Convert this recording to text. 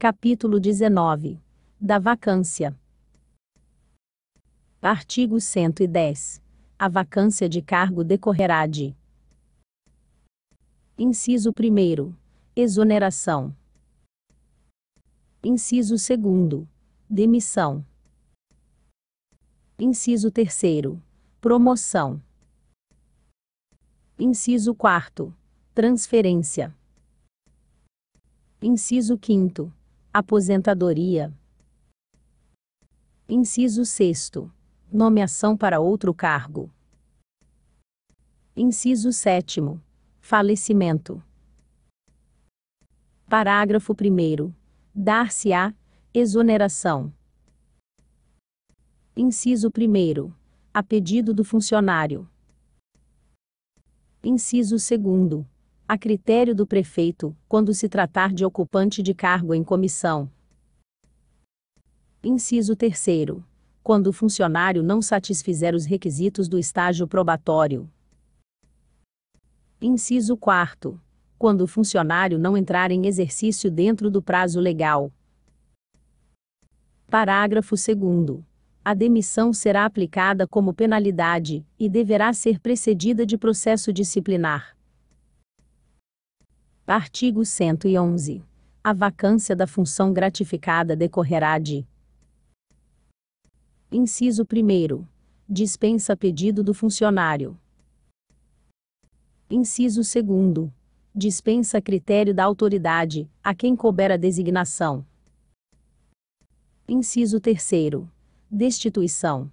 Capítulo 19. Da vacância. Artigo 110. A vacância de cargo decorrerá de. Inciso 1. Exoneração. Inciso 2. Demissão. Inciso 3. Promoção. Inciso 4. Transferência. Inciso 5. Aposentadoria. Inciso 6. Nomeação para outro cargo. Inciso 7. Falecimento. Parágrafo 1. Dar-se-á exoneração. Inciso 1. A pedido do funcionário. Inciso 2. A critério do prefeito, quando se tratar de ocupante de cargo em comissão. Inciso 3. Quando o funcionário não satisfizer os requisitos do estágio probatório. Inciso 4. Quando o funcionário não entrar em exercício dentro do prazo legal. Parágrafo 2 a demissão será aplicada como penalidade e deverá ser precedida de processo disciplinar. Artigo 111. A vacância da função gratificada decorrerá de: Inciso 1. Dispensa pedido do funcionário. Inciso 2. Dispensa critério da autoridade, a quem couber a designação. Inciso 3 destituição.